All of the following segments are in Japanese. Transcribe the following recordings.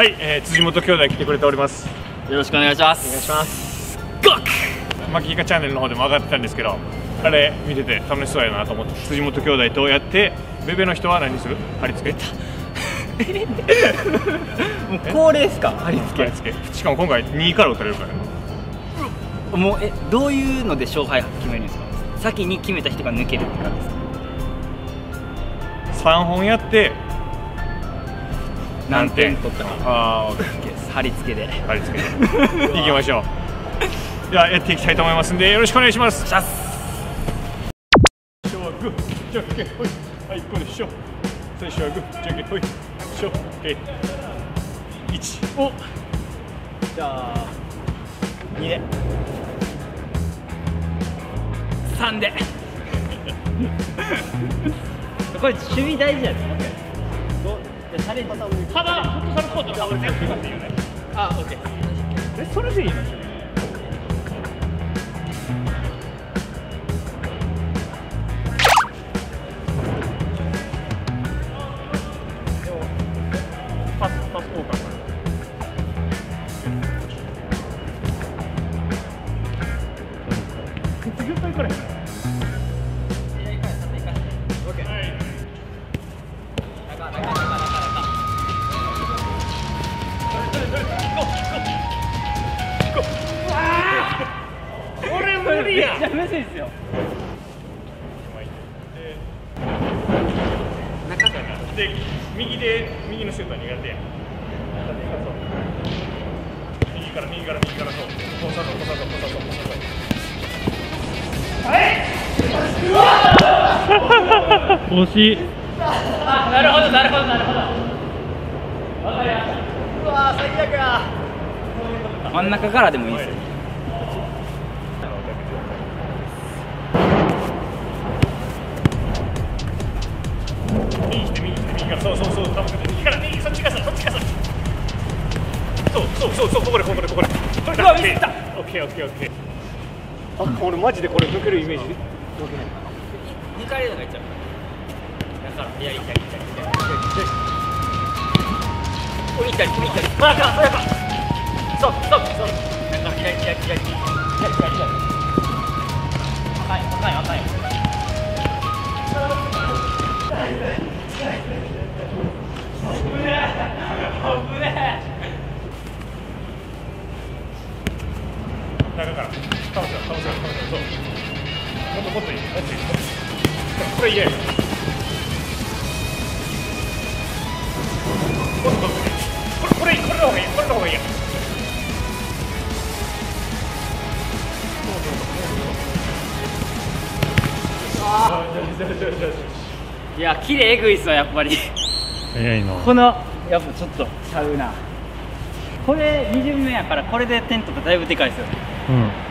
はい、えー、辻本兄弟来てくれております。よろしくお願いします。お願いします。ゴック！マキイカチャンネルの方でも上がってたんですけどあれ見てて楽しそうやなと思って辻本兄弟とやってベベの人は何する？貼り付け？もう恒例ですか？貼り付け。貼り付け。しかも今回2位から打たれるから。もうえどういうので勝敗決めるんですか？先に決めた人が抜けるって感じですか？3本やって何点？取ったか。ああ貼り付けで。貼り付けで。いきましょう。ではやっていきたいと思いますんでよろしくお願いします。シャスグー。じゃんけんほいはいこうでしょ。最初はグーじゃんけんほいしょオッケー。1おじゃあ2で。3で。これ守備大事ないで。すかただフットサルコート全部っていうね。あオッケー。えそれでいいのパスパス交換絶対行かれへんちゃむずいですよ。で右で右のシュートは苦手や右から右から右からそう。交差と交差と交差と交差とはい惜しい。あなるほどなるほどなるほど。わかりました。うわ最悪や真ん中からでもいいですよ。そうそうそう右から右そっちがさそっちがさそうそうそうそうここでここでここでこれだオッケーオッケーオッケーあ俺マジでこれ抜けるイメージ？で抜かれるのがいっちゃうだからいやいやいやいやいやいや。おいったりおいったりまあかそれかそうそうそうだから左左左左左左赤い赤い赤い中から倒せ倒せ倒せそうもっともっといいもっといいこれ嫌やもっともっといいこれこれこれの方がいいこれの方がいいやいや綺麗えぐいっすわやっぱり。早いな。このやっぱちょっとちゃうな。これ2巡目やからこれで点とかだいぶでかいですよ。ねうん。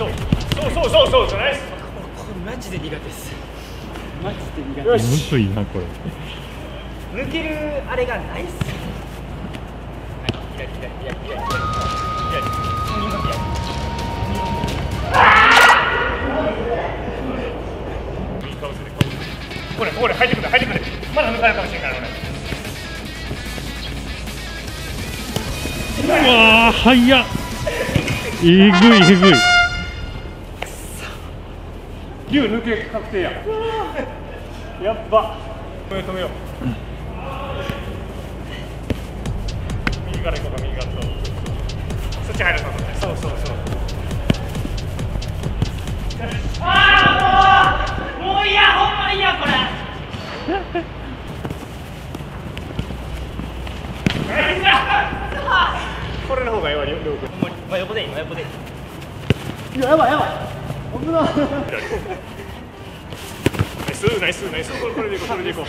そうそうそうそうそうそうねこれマジで苦手ですマジで苦手よしむずいなこれ抜けるあれがないっす左左左左左左左これこれ入ってくるまだ抜かれるかもしれないからうわ早っえぐいえぐい竜抜け確定ややっ。ば止めよう止めよう、から行こうか右からそっち入るそうそうそうああもうもういやほんまいやこれこれの方が弱いよ、りょうくん。真横でいい、真横でいい。いや、やばい、やばい。危ない。ナイス、ナイス、ナイス、これ、でいこう、これでいこう。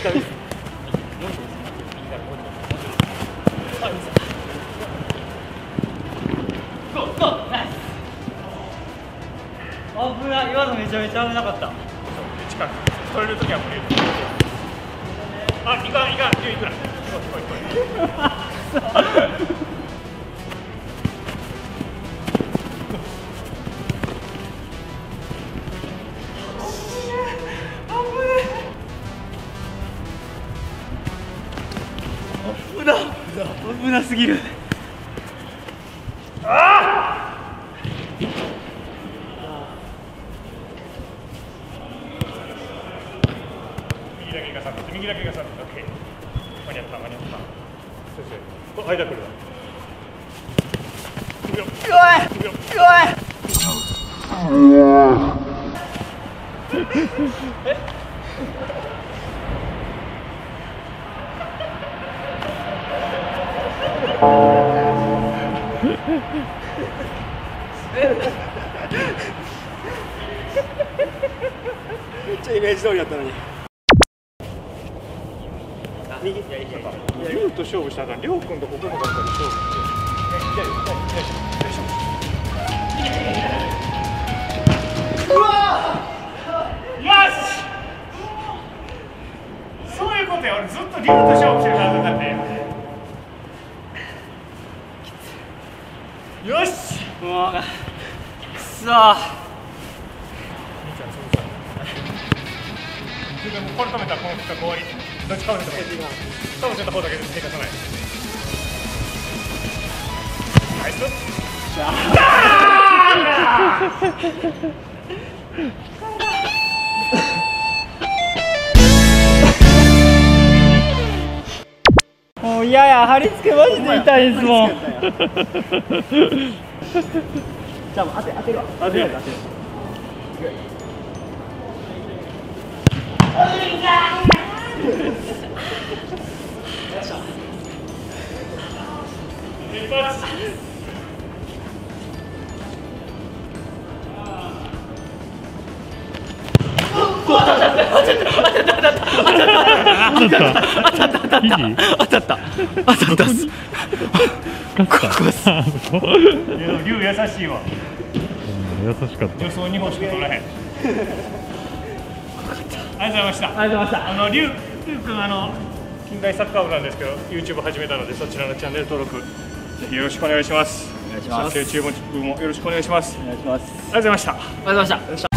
そうナイス。危ない。今のめちゃめちゃ危なかった。そう近く取れるはあい。かんい。かんい。くらい。い。い。危なすぎる。右だけが3つ右だけが3つ OK 間に合った間に合った先生お間来るわ行くようわいくよわめっちゃイメージ通りだったのに。右いやいやいや龍と勝負したらあかん龍君とここの誰かで勝負し。てうわよしそういうことや俺ずっと龍と勝負してるはずだってよしもうくそ兄ちゃんそうそう。自分これ止めたらこの企画終わり。どっちかをせた方がいいかもせた方だけで手出さないナイスもう嫌や貼り付けマジで痛いですもん。じゃあもう当て当てるわ。当てる当てる当たった当たった当たったっす。いや龍優しいわ優しかった予想2本しか取らへんありがとうございましたありがとうございましたあの龍龍君あの近代サッカー部なんですけど YouTube 始めたのでそちらのチャンネル登録ぜひよろしくお願いします。お願いします。YouTube もよろしくお願いします。お願いします。ありがとうございました。ありがとうございました